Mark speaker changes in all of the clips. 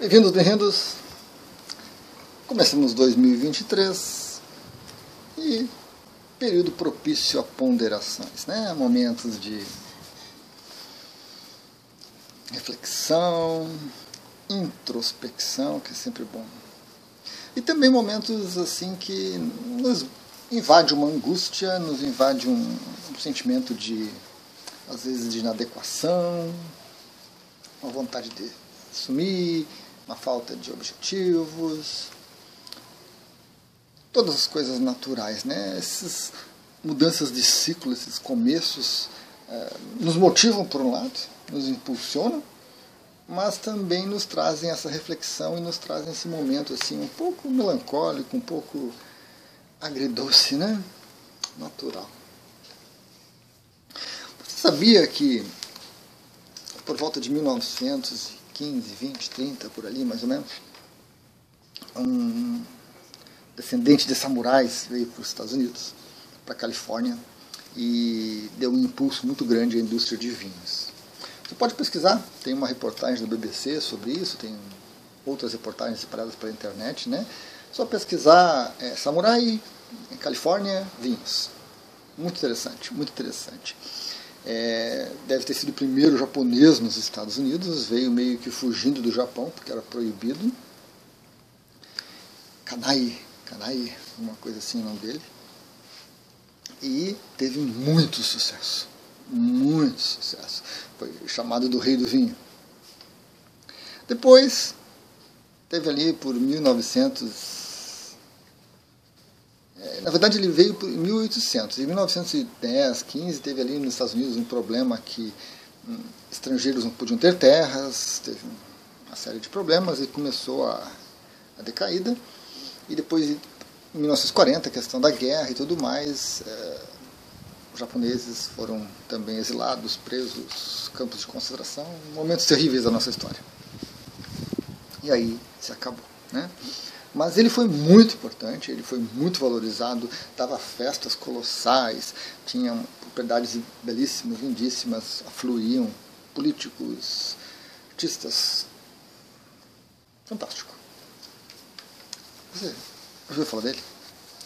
Speaker 1: Bem-vindos, bem-vindos. Começamos 2023 e período propício a ponderações, né? Momentos de reflexão, introspecção, que é sempre bom. E também momentos assim que nos invade uma angústia, nos invade um, um sentimento de, às vezes, de inadequação, uma vontade de sumir, uma falta de objetivos, todas as coisas naturais, né? Essas mudanças de ciclo, esses começos, eh, nos motivam por um lado, nos impulsionam, mas também nos trazem essa reflexão e nos trazem esse momento assim um pouco melancólico, um pouco agridoce, né? Natural. Você sabia que por volta de 1915, 20, 30, por ali mais ou menos, um descendente de samurais veio para os Estados Unidos, para a Califórnia, e deu um impulso muito grande à indústria de vinhos. Você pode pesquisar, tem uma reportagem do BBC sobre isso, tem outras reportagens separadas pela internet, né? Só pesquisar é, Samurai, Califórnia, vinhos. Muito interessante, muito interessante. É, deve ter sido o primeiro japonês nos Estados Unidos, veio meio que fugindo do Japão, porque era proibido. Kanai, Kanai, uma coisa assim o nome dele. E teve muito sucesso, muito sucesso. Foi chamado do Rei do Vinho. Depois, teve ali por 1900 é, na verdade, ele veio em 1800. Em 1910, 15, teve ali nos Estados Unidos um problema que hum, estrangeiros não podiam ter terras, teve uma série de problemas e começou a, a decaída. E depois, em 1940, a questão da guerra e tudo mais, é, os japoneses foram também exilados, presos, campos de concentração, momentos terríveis da nossa história. E aí se acabou. Né? Mas ele foi muito importante, ele foi muito valorizado, dava festas colossais, tinha propriedades belíssimas, lindíssimas, afluíam políticos, artistas. Fantástico. Você ouviu falar dele?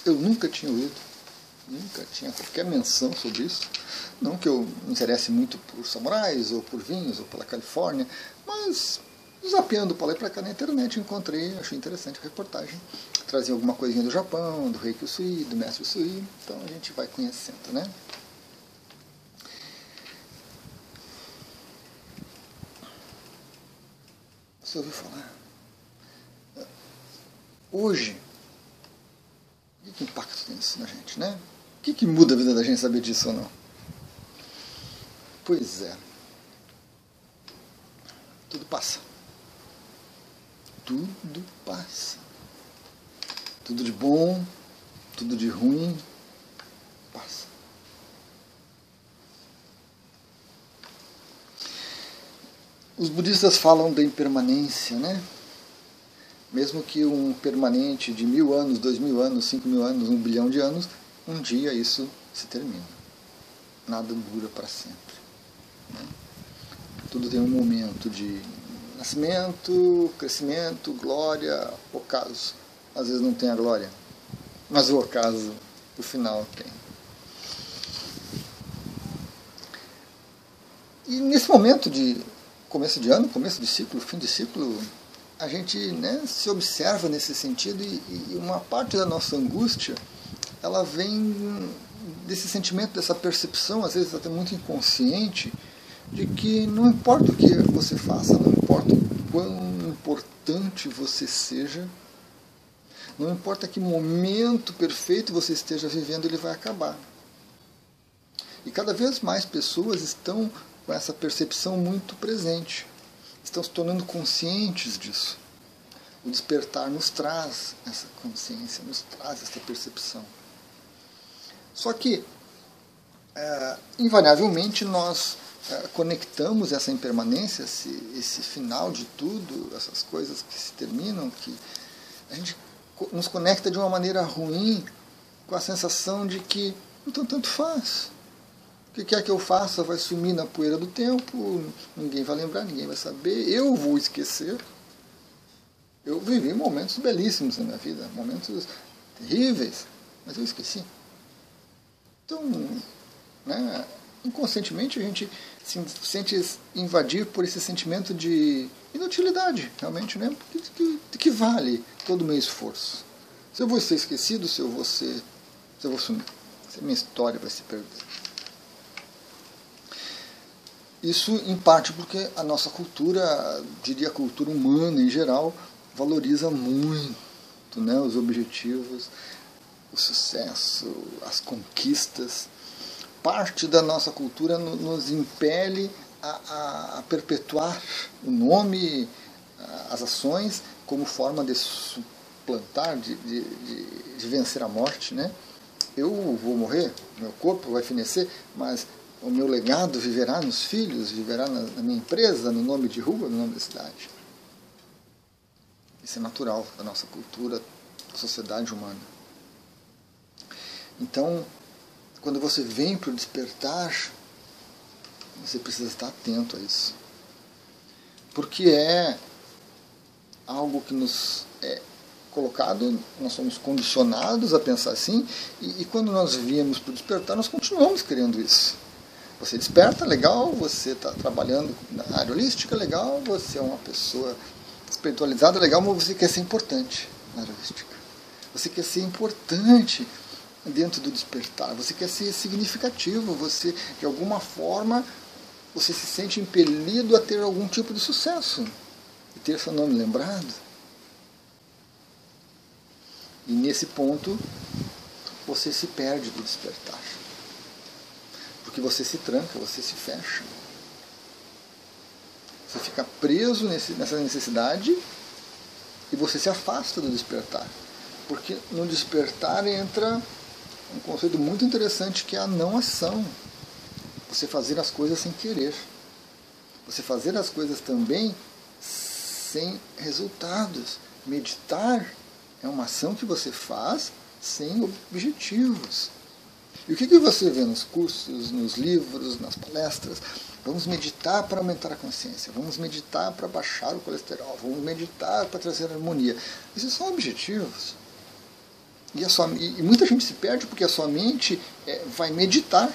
Speaker 1: Eu nunca tinha ouvido, nunca tinha qualquer menção sobre isso. Não que eu me interesse muito por samurais, ou por vinhos, ou pela Califórnia, mas Zapeando para lá e para cá na internet, encontrei, achei interessante a reportagem. Trazia alguma coisinha do Japão, do Reiki Sui, do Mestre Sui, então a gente vai conhecendo, né? Você ouviu falar? Hoje, o que impacto tem isso na gente, né? O que, que muda a vida da gente saber disso ou não? Pois é. Tudo passa tudo passa. Tudo de bom, tudo de ruim, passa. Os budistas falam da impermanência, né? Mesmo que um permanente de mil anos, dois mil anos, cinco mil anos, um bilhão de anos, um dia isso se termina. Nada dura para sempre. Né? Tudo tem um momento de Nascimento, crescimento, glória, ocaso. Às vezes não tem a glória, mas o ocaso, o final tem. E nesse momento de começo de ano, começo de ciclo, fim de ciclo, a gente né, se observa nesse sentido e, e uma parte da nossa angústia ela vem desse sentimento, dessa percepção, às vezes até muito inconsciente, de que não importa o que você faça, não importa o quão importante você seja, não importa que momento perfeito você esteja vivendo, ele vai acabar. E cada vez mais pessoas estão com essa percepção muito presente, estão se tornando conscientes disso. O despertar nos traz essa consciência, nos traz essa percepção. Só que, é, invariavelmente, nós conectamos essa impermanência, esse, esse final de tudo, essas coisas que se terminam, que a gente nos conecta de uma maneira ruim com a sensação de que então tanto faz. O que quer que eu faça vai sumir na poeira do tempo, ninguém vai lembrar, ninguém vai saber, eu vou esquecer. Eu vivi momentos belíssimos na minha vida, momentos terríveis, mas eu esqueci. Então, né, inconscientemente a gente se sente invadir por esse sentimento de inutilidade, realmente, né? Que, que, que vale todo o meu esforço. Se eu vou ser esquecido, se eu vou ser. Se eu vou sumir, se a minha história vai se perder. Isso em parte porque a nossa cultura, diria a cultura humana em geral, valoriza muito né, os objetivos, o sucesso, as conquistas. Parte da nossa cultura nos impele a, a, perpetuar o nome, as ações, como forma de suplantar, de, de, de, de vencer a morte. Né? Eu vou morrer, meu corpo vai fenecer, mas o meu legado viverá nos filhos, viverá na, na minha empresa, no nome de rua, no nome da cidade. Isso é natural da nossa cultura, da sociedade humana. Então, quando você vem para o despertar, você precisa estar atento a isso. Porque é algo que nos é colocado, nós somos condicionados a pensar assim, e, e quando nós viemos para o despertar, nós continuamos querendo isso. Você desperta, legal, você está trabalhando na área holística, legal, você é uma pessoa espiritualizada, legal, mas você quer ser importante na área holística. Você quer ser importante dentro do despertar, você quer ser significativo, você, de alguma forma, você se sente impelido a ter algum tipo de sucesso e ter seu nome lembrado. E nesse ponto, você se perde do despertar. Porque você se tranca, você se fecha. Você fica preso nesse, nessa necessidade e você se afasta do despertar. Porque no despertar entra um conceito muito interessante que é a não ação. Você fazer as coisas sem querer. Você fazer as coisas também sem resultados. Meditar é uma ação que você faz sem objetivos. E o que, que você vê nos cursos, nos livros, nas palestras? Vamos meditar para aumentar a consciência, vamos meditar para baixar o colesterol, vamos meditar para trazer harmonia. Esses são objetivos. E, sua, e, muita gente se perde porque a sua mente é, vai meditar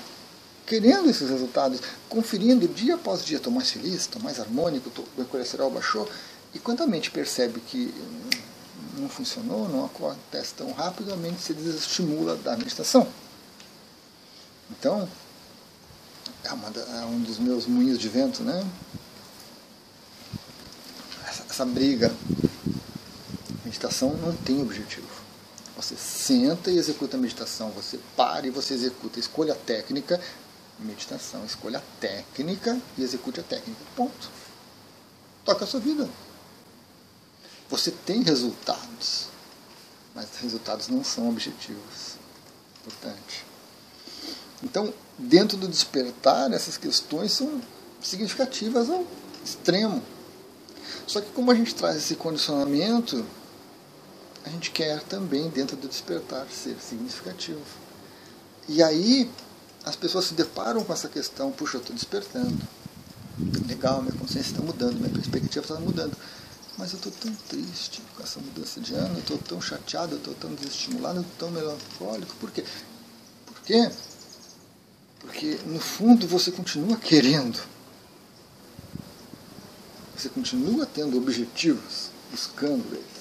Speaker 1: querendo esses resultados, conferindo dia após dia, estou mais feliz, estou mais harmônico, tô, meu colesterol baixou. E quando a mente percebe que não funcionou, não acontece tão rápido, a mente se desestimula da meditação. Então, é, uma, é um dos meus moinhos de vento, né? Essa, essa briga. Meditação não tem objetivo. Você senta e executa a meditação, você para e você executa. Escolha a técnica, meditação. Escolha a técnica e execute a técnica. Ponto. Toca a sua vida. Você tem resultados, mas resultados não são objetivos. Importante. Então, dentro do despertar, essas questões são significativas ao extremo. Só que como a gente traz esse condicionamento, a gente quer também, dentro do despertar, ser significativo. E aí as pessoas se deparam com essa questão, puxa, eu estou despertando. Legal, minha consciência está mudando, minha perspectiva está mudando. Mas eu estou tão triste com essa mudança de ano, eu estou tão chateado, eu estou tão desestimulado, eu estou tão melancólico. Por quê? Por quê? Porque, no fundo, você continua querendo. Você continua tendo objetivos, buscando eles.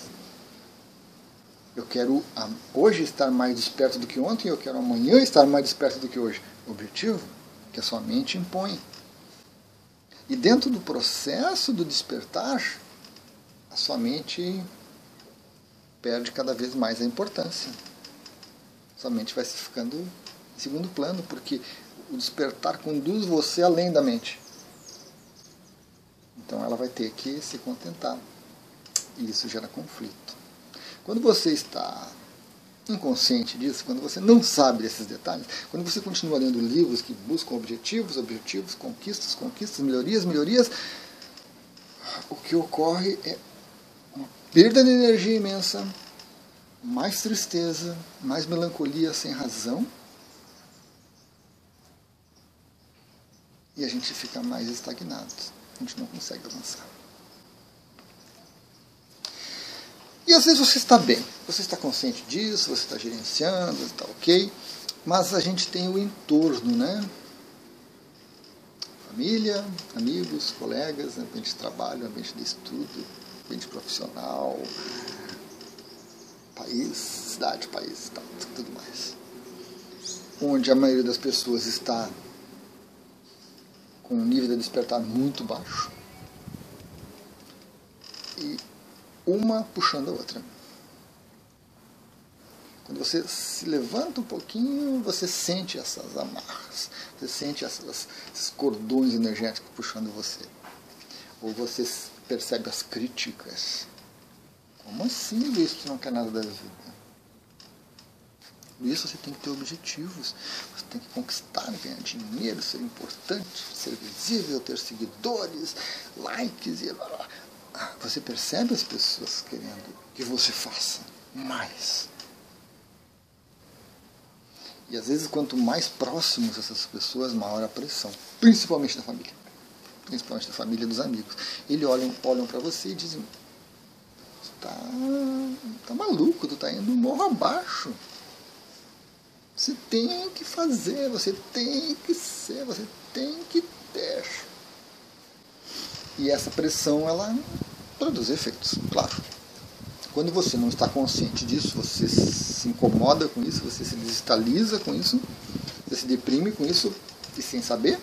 Speaker 1: Eu quero hoje estar mais desperto do que ontem, eu quero amanhã estar mais desperto do que hoje. Objetivo que a sua mente impõe. E dentro do processo do despertar, a sua mente perde cada vez mais a importância. Sua mente vai se ficando em segundo plano, porque o despertar conduz você além da mente. Então ela vai ter que se contentar. E isso gera conflito. Quando você está inconsciente disso, quando você não sabe desses detalhes, quando você continua lendo livros que buscam objetivos, objetivos, conquistas, conquistas, melhorias, melhorias, o que ocorre é uma perda de energia imensa, mais tristeza, mais melancolia sem razão e a gente fica mais estagnado. A gente não consegue avançar. Às vezes você está bem, você está consciente disso, você está gerenciando, está ok, mas a gente tem o entorno, né? Família, amigos, colegas, ambiente de trabalho, ambiente de estudo, ambiente profissional, país, cidade, país, tal, tudo mais. Onde a maioria das pessoas está com um nível de despertar muito baixo. E uma puxando a outra. Quando você se levanta um pouquinho, você sente essas amarras, você sente essas, esses cordões energéticos puxando você. Ou você percebe as críticas. Como assim, tu não quer nada da vida? Luiz, você tem que ter objetivos. Você tem que conquistar, ganhar dinheiro, ser importante, ser visível, ter seguidores, likes e blá, blá. Você percebe as pessoas querendo que você faça mais. E às vezes, quanto mais próximos essas pessoas, maior a pressão, principalmente da família, principalmente da família e dos amigos. Eles olham, olham para você e dizem: tá, tá maluco, tu tá indo morro abaixo. Você tem que fazer, você tem que ser, você tem que ter. E essa pressão, ela produz efeitos, claro. Quando você não está consciente disso, você se incomoda com isso, você se desestabiliza com isso, você se deprime com isso e sem saber.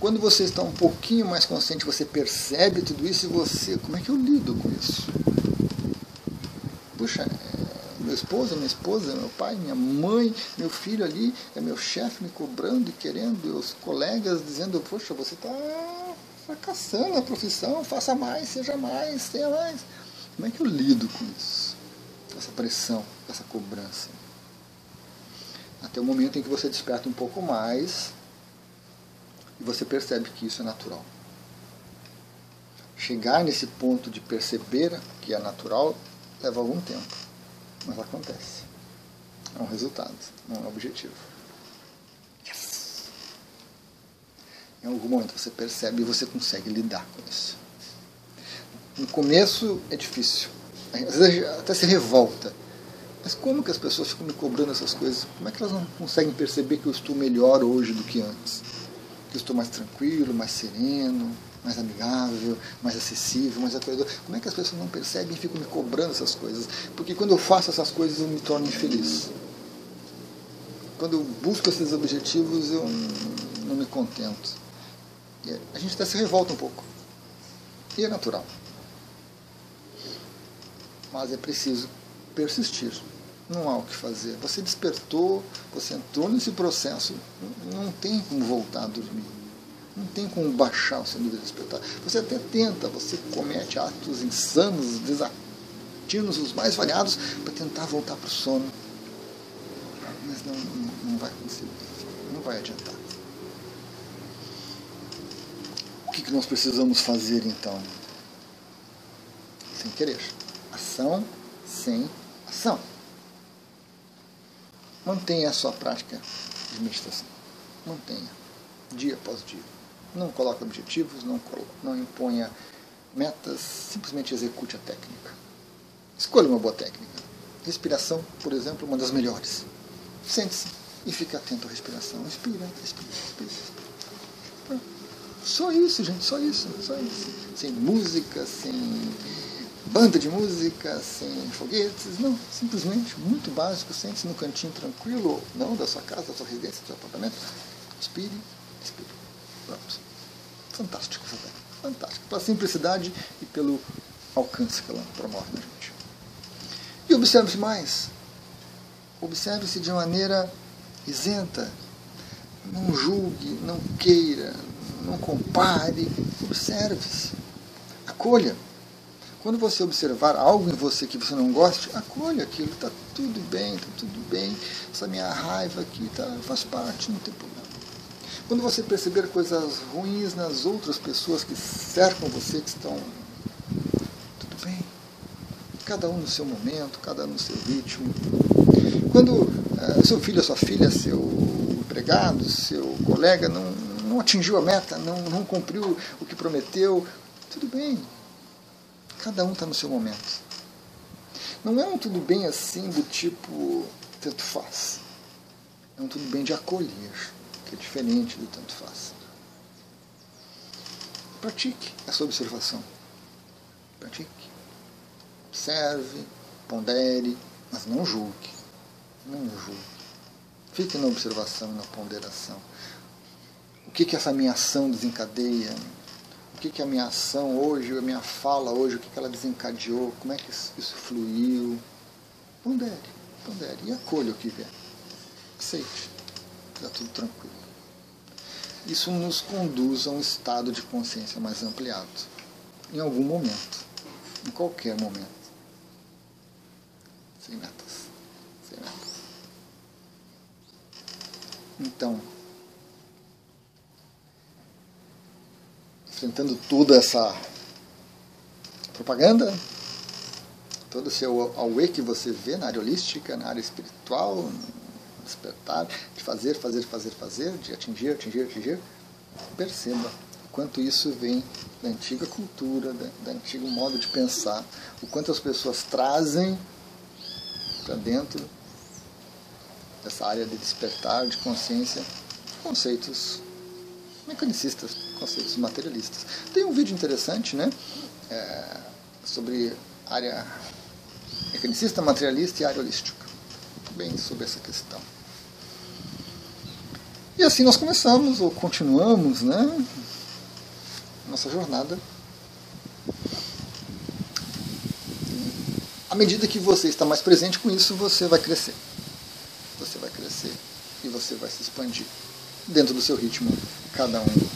Speaker 1: Quando você está um pouquinho mais consciente, você percebe tudo isso e você, como é que eu lido com isso? Puxa, é meu esposo, minha esposa, meu pai, minha mãe, meu filho ali, é meu chefe me cobrando e querendo, os colegas dizendo, poxa, você está fracassando na profissão, faça mais, seja mais, tenha mais. Como é que eu lido com isso? Essa pressão, essa cobrança? Até o momento em que você desperta um pouco mais e você percebe que isso é natural. Chegar nesse ponto de perceber que é natural leva algum tempo, mas acontece. É um resultado, não é um objetivo. Em algum momento você percebe e você consegue lidar com isso. No começo é difícil. Às vezes até se revolta. Mas como que as pessoas ficam me cobrando essas coisas? Como é que elas não conseguem perceber que eu estou melhor hoje do que antes? Que eu estou mais tranquilo, mais sereno, mais amigável, mais acessível, mais acolhedor. Como é que as pessoas não percebem e ficam me cobrando essas coisas? Porque quando eu faço essas coisas eu me torno infeliz. Quando eu busco esses objetivos eu não me contento. A gente até se revolta um pouco. E é natural mas é preciso persistir. Não há o que fazer. Você despertou, você entrou nesse processo, não tem como voltar a dormir. Não tem como baixar o seu nível de despertar. Você até tenta, você comete atos insanos, desatinos os mais variados para tentar voltar para o sono. Mas não, não, não vai conseguir. Não vai adiantar. O que, que nós precisamos fazer então? Sem querer ação sem ação. Mantenha a sua prática de meditação. Mantenha, dia após dia. Não coloque objetivos, não, não imponha metas, simplesmente execute a técnica. Escolha uma boa técnica. Respiração, por exemplo, uma das melhores. Sente-se e fique atento à respiração. Respira, respira, respira. respira. Só isso, gente, só isso, só isso. Sem música, sem banda de música, sem foguetes, não, simplesmente muito básico, sente-se no cantinho tranquilo, não da sua casa, da sua residência, do seu apartamento, inspire, expire. Pronto. Fantástico fantástico. Pela simplicidade e pelo alcance que ela promove na gente. E observe-se mais. Observe-se de maneira isenta. Não julgue, não queira, não compare. Observe-se. Acolha. Quando você observar algo em você que você não goste, acolha aquilo, está tudo bem, está tudo bem, essa minha raiva aqui tá, faz parte, não tem problema. Quando você perceber coisas ruins nas outras pessoas que cercam você, que estão. Tudo bem. Cada um no seu momento, cada um no seu ritmo. Quando é, seu filho, sua filha, seu empregado, seu colega não, não atingiu a meta, não, não cumpriu o que prometeu, tudo bem, Cada um está no seu momento. não é um tudo bem assim do tipo tanto faz. É um tudo bem de acolher, que é diferente do tanto faz. Pratique essa observação. Pratique. Observe, pondere, mas não julgue. Não julgue. Fique na observação e na ponderação. Que, que essa minha ação desencadeia? O que, que a minha ação hoje, a minha fala hoje, o que, que ela desencadeou? Como é que isso fluiu? Pondere, pondere e acolha o que vier. Aceite. Está tudo tranquilo. Isso nos conduz a um estado de consciência mais ampliado. Em algum momento. Em qualquer momento. Sem metas. Sem metas. Então, enfrentando toda essa propaganda, todo o seu auê que você vê na área holística, na área espiritual, despertar, de fazer, fazer, fazer, fazer, de atingir, atingir, atingir, perceba o quanto isso vem da antiga cultura, da, da antigo modo de pensar, o quanto as pessoas trazem para dentro dessa área de despertar, de consciência, conceitos mecanicistas, conceitos materialistas. Tem um vídeo interessante, né, é, sobre área mecanicista, materialista e área holística, bem sobre essa questão. E assim nós começamos, ou continuamos, né? Nossa jornada. À medida que você está mais presente com isso, você vai crescer. Você vai crescer e você vai se expandir dentro do seu ritmo, cada um